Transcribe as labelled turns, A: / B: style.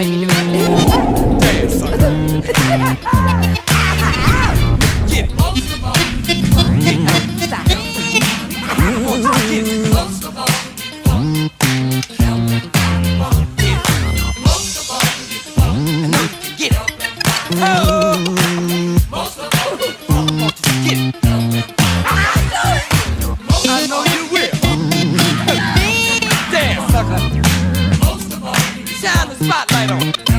A: make me do it. Dance. Get emotional. Oh! on.